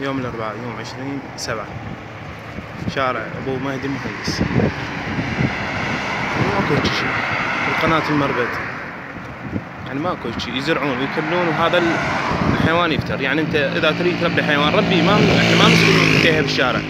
يوم الأربعاء يوم عشرين سبعة. شارع أبو مهدي مهندس ماكو هيجي شي القناة المربد يعني ماكو هيجي يزرعون ويكلون وهذا الحيوان يفتر. يعني أنت إذا تريد تربي حيوان ربي ما إحنا ما مسؤولين تنتهي بالشارع.